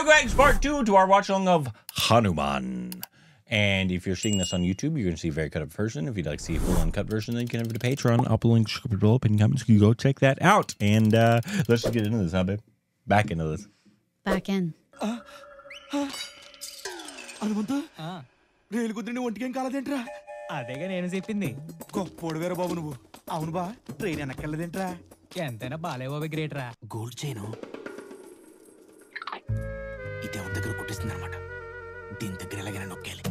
Guys, part two to our watch along of Hanuman. And if you're seeing this on YouTube, you're going to see a very cut up version. If you'd like to see a full uncut version, then you can have it to Patreon. I'll put a link below in comments. You can go check that out. And uh, let's just get into this, huh, babe? Back into this. Back in. Hanumanthu రేలు కుదిరి ఒంటికేం కాలదేంట్రా అదేగా నేను చెప్పింది గొప్పోడు వేరే బాబు నువ్వు అవును బా train వెనక్కెళ్ళదేంట్రా ఎంతైనా బాలేబాబు గ్రేట్ రా గోల్డ్ చైన్ కొట్టేసింది అనమాట దీని దగ్గర ఎలాగైనా నొక్కేయాలి.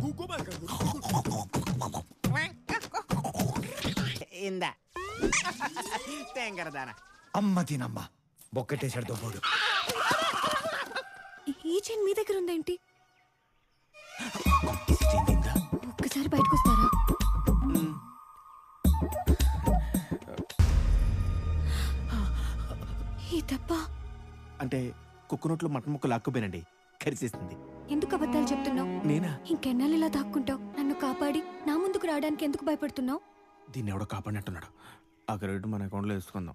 ఇందా. తేంగరదానా. అమ్మ తినమ్మ. బొక్కటేశాడు దొబ్బోడు. ఈ చైన్ మీ దగ్గర ఉందేంటి ఒక్కసారి బయటకు వస్తారా? ఈ దెబ్బ అంటే కుక్క నోట్లో మటన్ ముక్క లాక్కుపోయినండి. కరిచేస్తుంది ఎందుకు అబద్ధాలు చెప్తున్నావు? నేనా? ఇంకెన్నాళ్ళు ఇలా దాక్కుంటావు? నన్ను కాపాడి నా ముందుకు రావడానికి ఎందుకు భయపడుతున్నావు? దీన్ని ఎవడో కాపాడినట్టున్నాడు. ఆ క్రెడిట్ మన అకౌంట్లో వేసుకుందాం.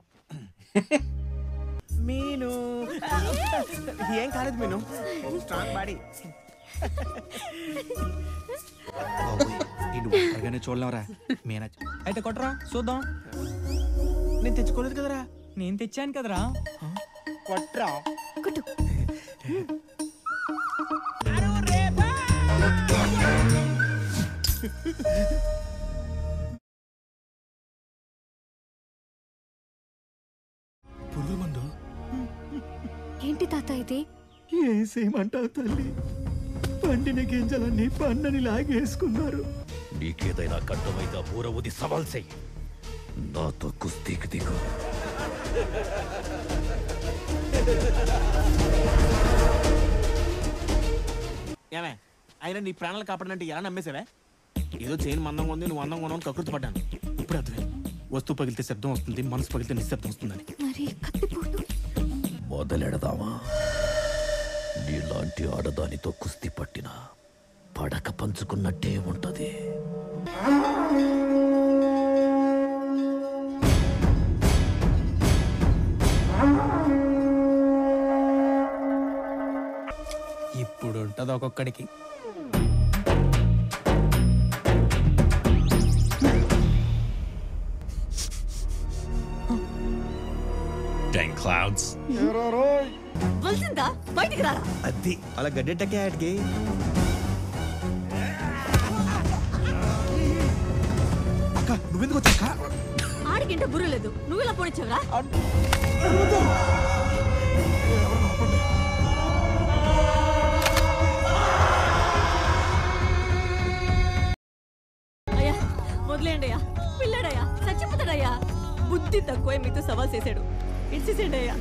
మీను. ఏం కాలేదు మీను. Strong body. నేను ఒంటరిగానే చూడలేవరా. మీనచ్చు అయితే కొట్టరా చూద్దాం. నేను తెచ్చుకోలేదు కదరా. నేను తెచ్చాను కదరా. కొట్రా. కుట్టు. పురుగు మందు ఏంటి తాత ఇది? ఏం చేయమంటావు తల్లి పండిన గింజలన్నీ పండని లాగేసుకున్నారు. నీకేదైనా కట్టమైతే బూర ఉది సవాల్ చెయ్యి. నాతో కుస్తీకి దిగు. ఏమే? అయినా నీ ప్రాణాలు కాపాడనంటే ఎలా నమ్మేసావే ఏదో చైన్ మందంగా ఉంది నువ్వు అందంగా ఉన్నావు కకృతి పడ్డాను. ఇప్పుడు అర్థమే వస్తువు పగిలితే శబ్దం వస్తుంది మనసు పగిలితే నిశ్శబ్దం వస్తుందని. మొదలెడదామా నీలాంటి ఆడదానితో కుస్తీ పట్టిన పడక పంచుకున్నట్టే ఉంటది. ఇప్పుడు ఉంటది ఒక్కొక్కడికి. Dang clouds. వలసిందా? బయటికి రారా? అది అలా గడ్డెట్టకే ఆటికి అక్క నువ్వెందుకు ఆడికింటే బుర్ర లేదు. నువ్వు ఇలా పోనిచ్చావురా? అయ్యా వదిలేయండి అయ్యా. పిల్లాడయ్యా చచ్చిపోతాడయ్యా బుద్ధి తక్కువ మీతో సవాల్ చేశాడు. ఇచ్చేసేయండి అయ్యా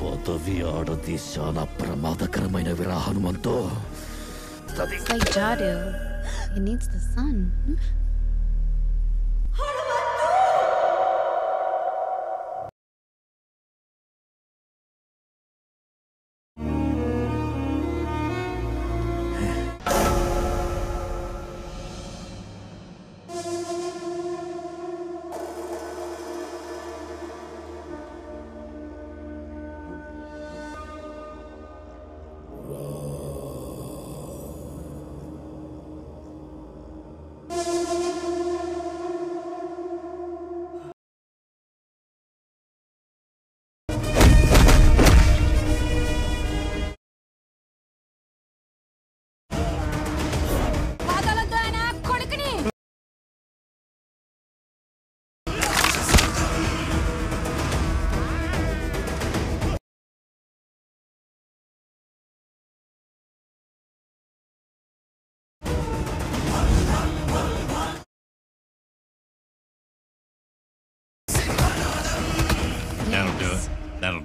పదవి ఆడది చాలా ప్రమాదకరమైన విరాహనుమంతో It's like Jadu. It needs the sun.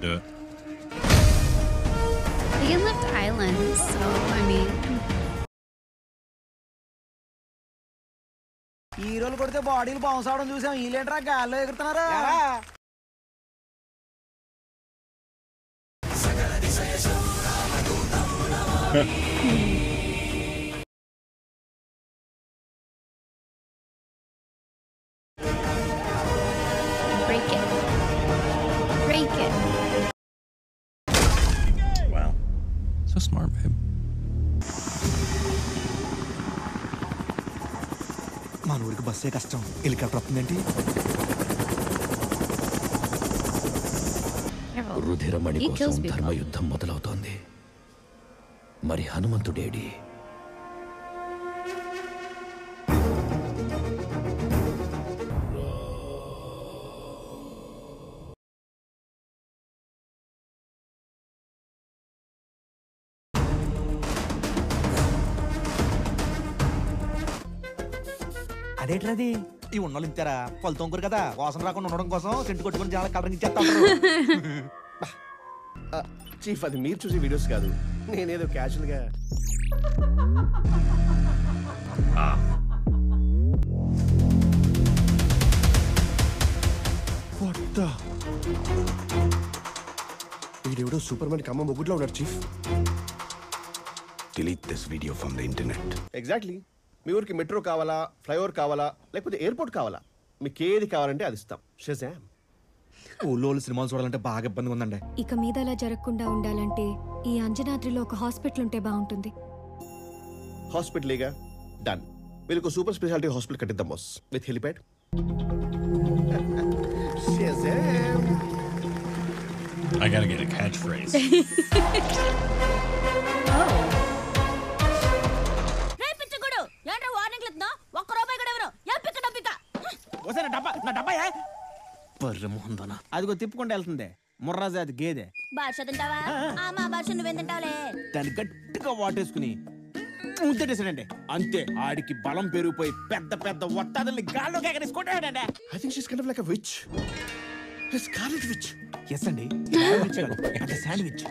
That'll do it. They can lift islands, so I mean, హీరోలు కొడితే బాడీలు బౌన్స్ అవడం చూసాం వీళ్ళేంట్రా గాల్లో ఎగురుతున్నారా Break బస్సే కష్టం హెలికాప్టర్ Careful. రుధిరమణి కోసం. ధర్మయుద్ధం మొదలవుతోంది మరి హనుమంతుడేడి అదేంటది ఈ ఉన్నోళ్ళు ఇంతారా. పళ్ళు తొంగురు కదా. వాసన రాకుండా ఉండడం కోసం సెంటు కొట్టుకుని జనాలు కలరింగ్ ఇచ్చేస్తా ఉంటారు. చీఫ్ అది మీరు చూసే వీడియోస్ కాదు. నేనేదో క్యాజువల్గా వీడెవడో సూపర్ మ్యాన్ కమ్మ ముగ్గుట్లో ఉన్నాడు chief. Delete this video from the internet. Exactly మీ ఊరికి మెట్రో కావాలా ఫ్లైఓవర్ కావాలా లేకపోతే ఎయిర్పోర్ట్ కావాలా? మీకు ఏది కావాలంటే అది ఇస్తాం. షజామ్ ఊళ్ళో వాళ్ళు సినిమాలు చూడాలంటే బాగా ఇబ్బందిగా ఉందండి. ఇక మీద అలా జరగకుండా ఉండాలంటే ఈ అంజనాద్రిలో ఒక హాస్పిటల్ ఉంటే బాగుంటుంది. హాస్పిటలేగా? డన్ వీళ్ళకి super speciality hospital కట్టిద్దాం boss with helipad I gotta get a catchphrase. పిచ్చగుడు నా డబ్బా నా బర్రె అదిగో తిప్పుకుంటూ వెళ్తుంది. ముర్రాజు అది గేదె. భాష తింటావా? ఆ. మా భాష నువ్వేం తింటావులే? దాన్ని గట్టిగా వాటేసుకుని ముద్దటేసాడండి అంతే ఆడికి బలం పెరిగిపోయి పెద్ద పెద్ద ఒట్టాదల్ని గాల్లో ఎగరేసుకుంటాడండి. I think she's kind of like a witch Scarlet Witch yes అండి. అంటే sandwich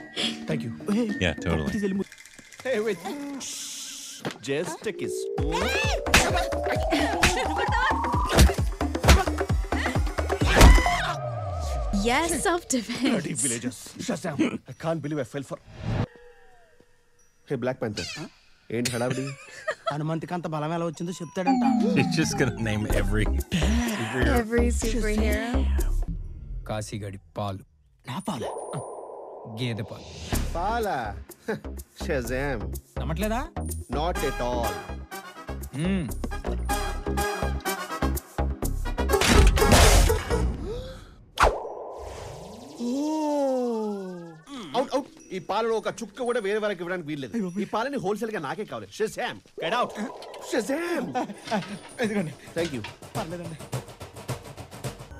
thank you yeah, totally. Yes, self defense. Villages I can't believe I fell for hey Black Panther ఏంటి హడావిడి? హనుమంతికి అంత బలం ఎలా వచ్చిందో చెప్తాడంట. It's just gonna name every. Every superhero. కాశీగడి పాలు. నా పాల? గేదె పాలు. పాలా? షజామ్ నమ్మట్లేదా? నాట్ ఎట్ ఆల్ ఈ పాలలో ఒక చుక్క కూడా వేరే వాళ్ళకి ఇవ్వడానికి వీల్లేదు. ఈ పాలని హోల్సేల్గా నాకే కావాలి. షజామ్. Get out Shazam. ఎందుకండి థ్యాంక్ యూ పర్లేదండి.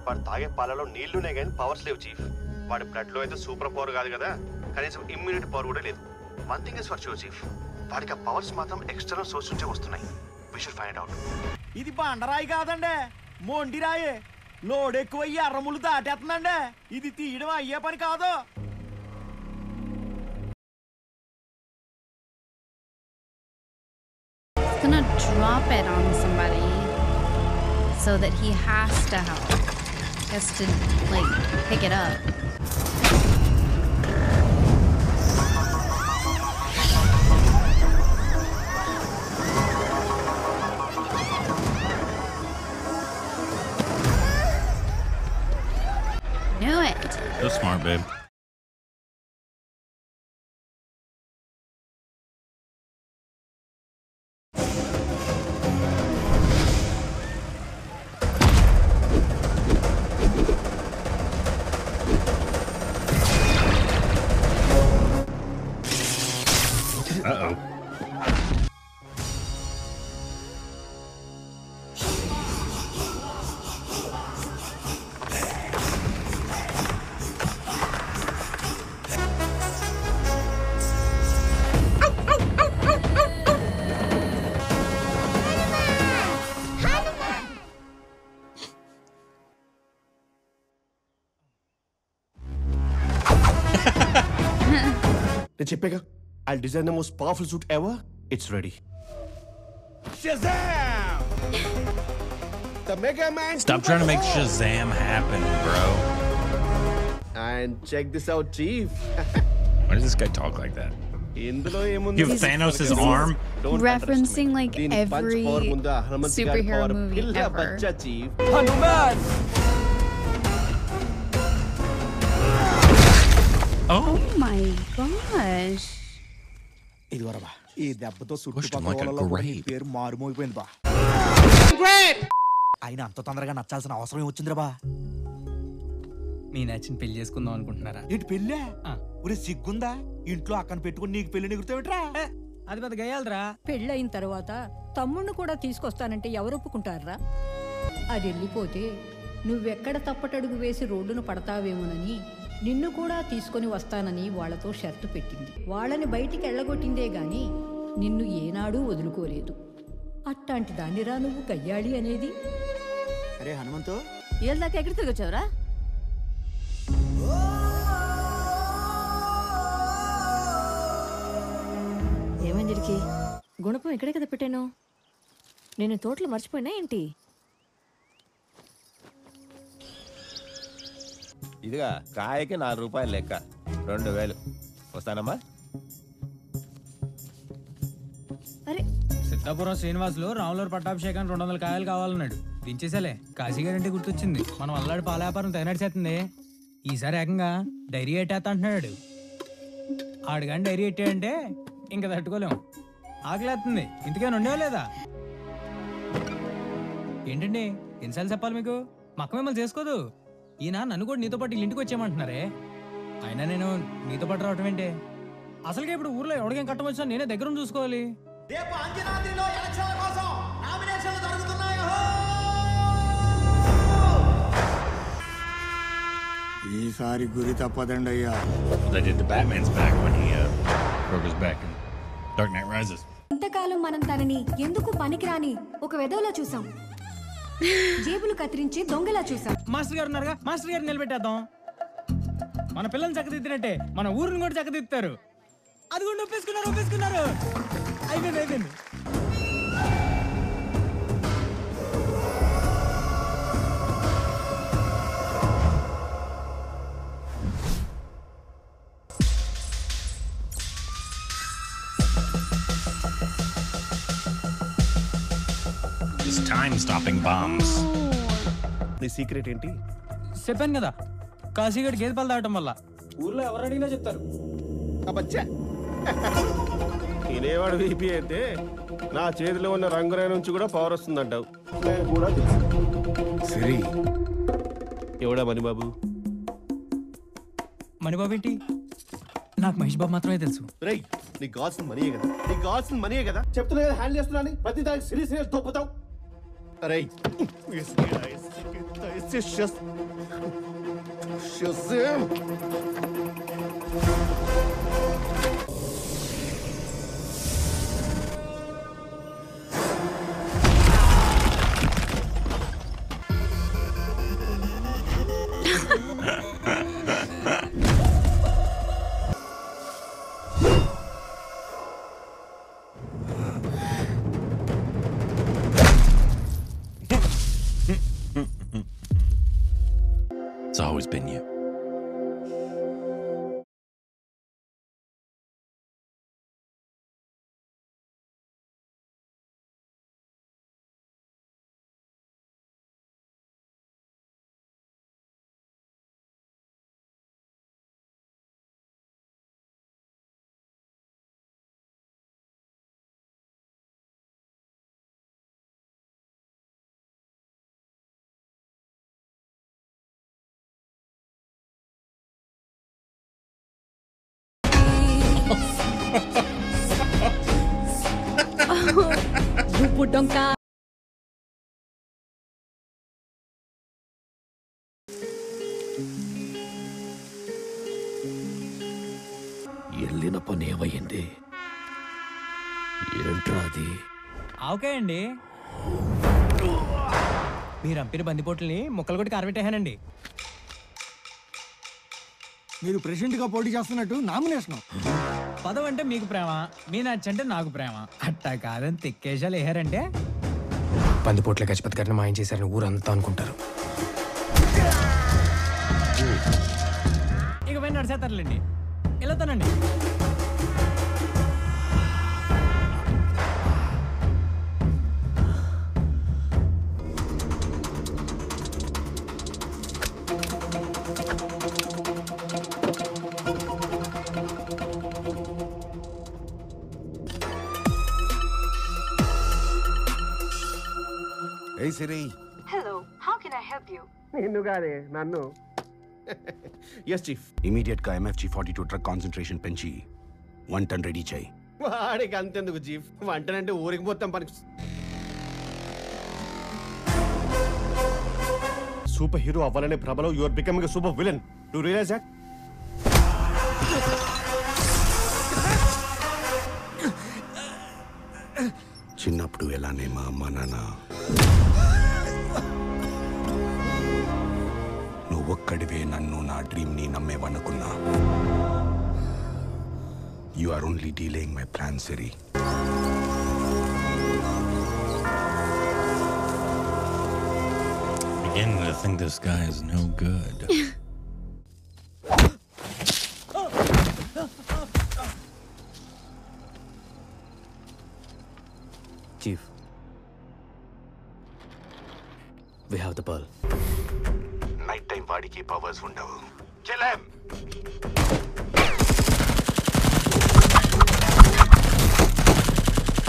వాడు తాగే పాలలో నీళ్ళునే కానీ పవర్స్ లేవు చీఫ్. వాడి బ్లడ్లో అయితే సూపర్ పవర్ కాదు కదా. కనీసం ఇమ్యూనిటీ పవర్ కూడా లేదు. One thing is for sure chief. వాడికి ఆ పవర్స్ మాత్రం ఎక్స్టర్నల్ సోర్స్ నుంచే వస్తున్నాయి. వి షుడ్ ఫైండ్ అవుట్ ఇది బండరాయి కాదండి. మొండి రాయి లోడ్ ఎక్కువ ఎర్రములు దాటేస్తుందండి ఇది తీయడం అయ్యే పని కాదు. Gonna drop it on somebody so that he has to help. Has to like pick it up. Knew it. So smart, babe. Uh oh. నేను I'll design the most powerful suit ever. It's ready. Shazam! the Mega Man. Stop trying to make oh. Shazam happen, bro. And check this out, Chief. Why does this guy talk like that? You have Thanos' arm? Referencing like every superhero movie ever. Oh my gosh. ఇదిగోరా బా. ఈ దెబ్బతో చుట్టుపక్కల వాళ్ళలో కూడా నీ grape. పేరు మారుమోగిపోయింది బా. అయినా అంత తొందరగా నచ్చాల్సిన అవసరం వచ్చిందిరా బా? మీ నచ్చిన పెళ్ళి చేసుకుందాం అనుకుంటున్నారా? ఏంటి పెళ్ళే? ఆ. ఒరే సిగ్గుందా? ఇంట్లో అక్కను పెట్టుకుని నీకు పెళ్ళి నిగురుతావేట్రా అది పెద్ద గయ్యాలరా. పెళ్ళయిన తర్వాత తమ్ముణ్ణి కూడా తీసుకొస్తానంటే ఎవరు ఒప్పుకుంటారా అది వెళ్ళిపోతే నువ్వెక్కడ తప్పటడుగు వేసి రోడ్డును పడతావేమోనని నిన్ను కూడా తీసుకొని వస్తానని వాళ్ళతో షరతు పెట్టింది. వాళ్ళని బయటికి ఎళ్ళగొట్టిందే గాని నిన్ను ఏనాడూ వదులుకోలేదు. అట్టాంటి దానిరా నువ్వు గయ్యాళి అనేది? అరే హనుమంతు. ఏళ్ళ దాకా ఎక్కడికి తిరిగి వచ్చావురా ఏమైంది వీడికి గుణపం ఇక్కడే కదా పెట్టాను. నేను తోటలో మర్చిపోయినా ఏంటి? ఇదిగా కాయకి నాలుగు రూపాయలు లెక్క. రెండు వేలు. వస్తానమ్మా. అరే. సిద్ధాపురం శ్రీనివాసులు రాములూరు పట్టాభిషేకానికి రెండు వందల కాయలు కావాలన్నాడు. దించేసాలే కాశీగారంటే గుర్తొచ్చింది. మనం అల్లాడి పాల వ్యాపారం తెగనడిచేస్తుంది ఈసారి ఏకంగా డైరీ ఎట్టేస్తా అంటున్నాడు. ఆడు కానీ డైరీ ఎట్టాడంటే ఇంకా తట్టుకోలేం. ఆకలేస్తుంది ఇంతకేనా ఉండేవా లేదా? ఏంటండి? ఎన్నిసార్లు చెప్పాలి మీకు? మక్క మిమ్మల్ని చేసుకోదు. ఈయన నన్ను కూడా నీతో పాటు ఇంటికి వచ్చేయమంటున్నారే? అయినా నేను నీతో పాటు రావటం ఏంటి? అసలుగా ఇప్పుడు ఊర్లో ఎవరికేం కట్టం వచ్చినా నేనే దగ్గర చూసుకోవాలి. రేపు అంజనాద్రిలో ఎలక్షన్ల కోసం నామినేషన్లు జరుగుతున్నాయో? ఈసారి గురి తప్పదండి అయ్యా. They did the Batman's back when he uh, broke his back in Dark Knight Rises. ఇంతకాలం మనం తనని ఎందుకు పనికిరాని ఒక వెధవలా చూసాం జేబులు కత్తిరించి దొంగలా చూసాం మాస్టర్ గారు ఉన్నారుగా? మాస్టర్ గారు నిలబెట్టేద్దాం. మన పిల్లల్ని చక్కదిద్దినట్టే మన ఊరిని కూడా చక్కదిద్దుతారు. అది కూడా ఒప్పేసుకున్నారు ఒప్పేసుకున్నారు అయిపోయింది అయిపోయింది. Time stopping bombs. నీ సీక్రెట్ ఏంటి? చెప్పాను కదా కాశీగడ్ గేదె పాలు తాగటం వల్ల. ఊర్లో ఎవరు అడిగినా చెప్తారు. అబ్బచ్చా. తినేవాడు వీపీ అయితే నా చేతిలో ఉన్న రంగురాయ నుంచి కూడా పవర్ వస్తుందంటావు. నేను కూడా తెలుసు సిరి. ఎవడా మణిబాబు? మణిబాబు ఏంటి? నాకు మహేష్ బాబు మాత్రమే తెలుసు. రేయ్ నీకు కావాల్సిన మనీయే కదా. నీకు కావాల్సిన మనీయే కదా. చెప్తున్నా కదా హ్యాండిల్ చేస్తున్నాను ప్రతి దానికి సిరీస్ సీరియస్ తొప్పుతావు రేయ్ Shazam! It's always been you. డొంక వెళ్ళిన పని ఏమయ్యింది ఏంట్రా అది? ఓకే అండి. మీరు అంపిన బందిపోట్లని ముక్కలు కొట్టి కారబెట్టేహానండి మీరు ప్రెసిడెంట్గా పోటీ చేస్తున్నట్టు నామినేషన్. పదం అంటే మీకు ప్రేమ మీ నచ్చంటే నాకు ప్రేమ. అట్టా కాదని తిక్కేశాలు వేసారంటే పందిపోట్ల గజపతి గారిని మాయం చేశారని ఊరంతా అనుకుంటారు. ఇక పోయి నడిచేస్తారులేండి. వెళ్తానండి హే సిరి Hello, how can I help you? నిన్ను కాదే నన్ను ఎస్ చీఫ్ ఇమీడియట్గా MFG forty two drug concentration పెంచి వన్ టన్ రెడీ చేయి వాడికి అంతెందుకు చీఫ్ వంటనంటే ఊరికి మొత్తం పనికి సూపర్ హీరో అవ్వాలనే ప్రభలో you're becoming supervillain to realise that చిన్నప్పుడు ఎలానే మా అమ్మ నాన్న నువ్వొక్కడివే నన్ను నా డ్రీమ్ని నమ్మేవనుకున్నా you are only dealing my plan Siri Beginning to think this guy is no good. వాడికి పవర్స్ ఉండవు Chalam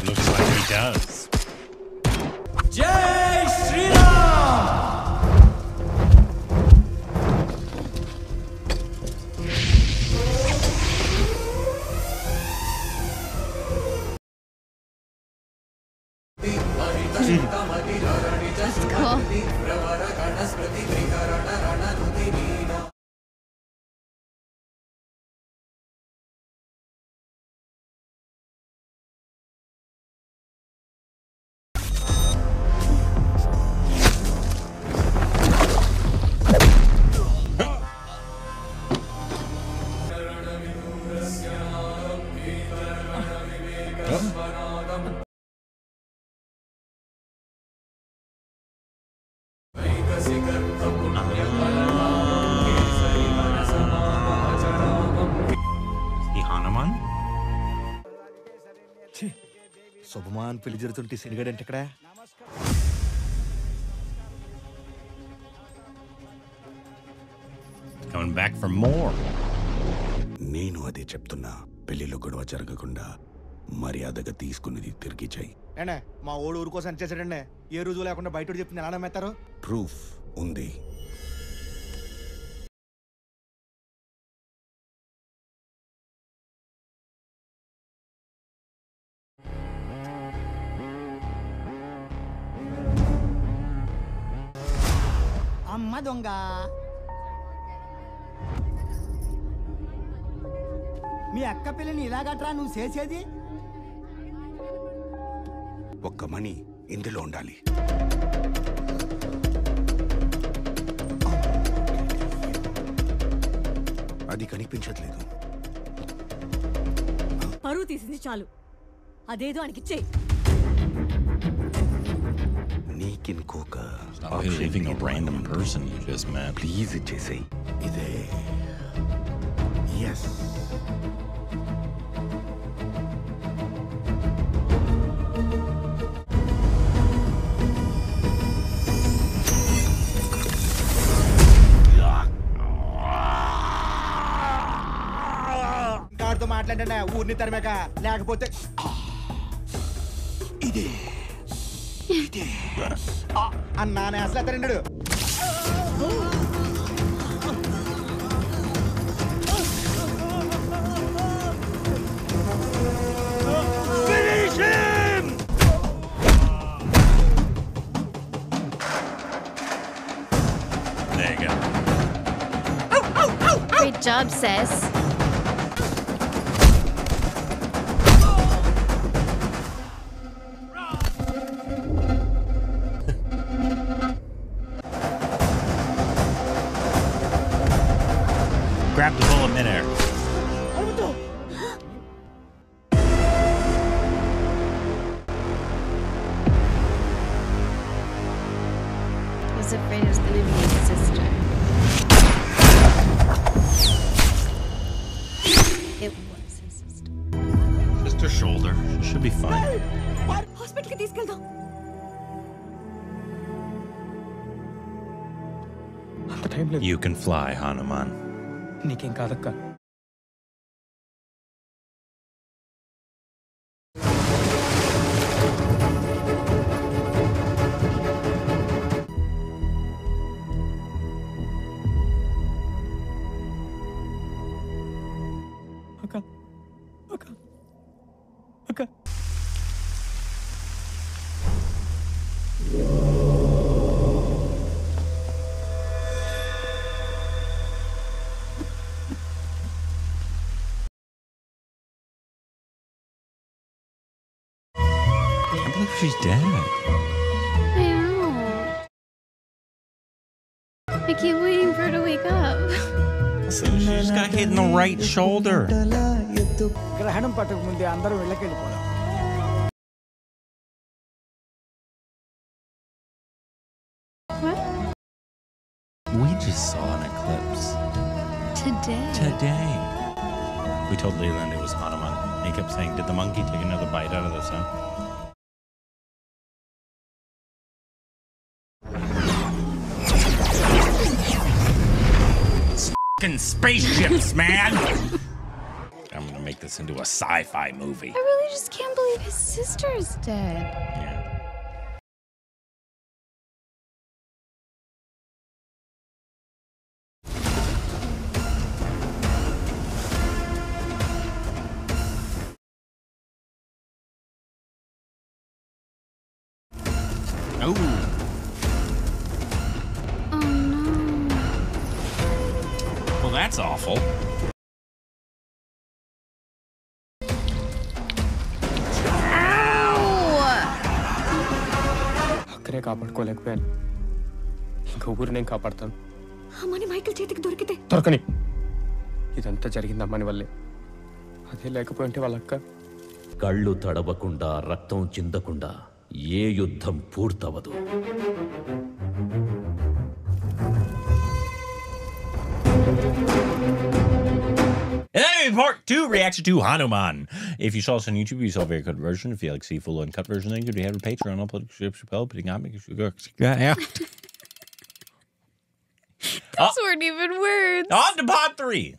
Looks like he does. Shubman పెళ్ళి జరుగుతుంటే సిరిగడంటే ఇక్కడ coming back for more. నేను అదే చెప్తున్నా. పెళ్ళిలో గొడవ జరగకుండా మర్యాదగా తీసుకున్నది తిరిగి చేయి ఏండే మా ఓడు ఊరు కోసం చేశాడండి ఏ రుజువు లేకుండా బయట చెప్తుంది ఎలా నమ్మేస్తారు? ప్రూఫ్ ఉంది. దొంగ. మీ అక్క పిల్లని ఇలాగట్రా నువ్వు చేసేది? ఒక్క మణి ఇందులో ఉండాలి. అది కనిపించట్లేదు. పరువు తీసింది చాలు. అదేదో ఆయనకిచ్చేయి నీకింకొక Stop believing a random person you just met. ఇచ్చేసేయి ఇదే ఎస్ కాడితో మాట్లాడండి ఊరిని తరిమాక. లేకపోతే ఇదే. అన్నానే అసలు అతడు There you go. Great job, sis. shoulder. She should be fine. Hospital You can fly, Hanuman. she's dead. I know. I keep waiting for her to wake up. So she just got hit in the right shoulder. గ్రహణం పట్టక ముందే అందరం వెళ్ళకెళ్ళిపోదాం We just saw an eclipse Today. today. We told Leland it was Hanuman. And he kept saying, Did the monkey take another bite out of the sun? Fucking spaceships, man! I'm gonna make this into a sci fi movie. I really just can't believe his sister's dead. Oh. కాపాడుకోలేకపోయాను. ఇంకా ఊరు నేను కాపాడుతాను. అమ్మని Michael చేతికి దొరికితే? దొరకని. ఇదంతా జరిగింది అమ్మని వల్లే. అదే లేకపోయింటే వాళ్ళ అక్క. కళ్ళు తడవకుండా రక్తం చిందకుండా ఏ యుద్ధం పూర్తవదు And that is part two reaction to Hanuman. If you saw us on YouTube, you saw a very cut version. If you like to see a full uncut version, then you could have a Patreon. I'll put a description below. But you make sure you go out. Those uh, weren't even words. On to part three.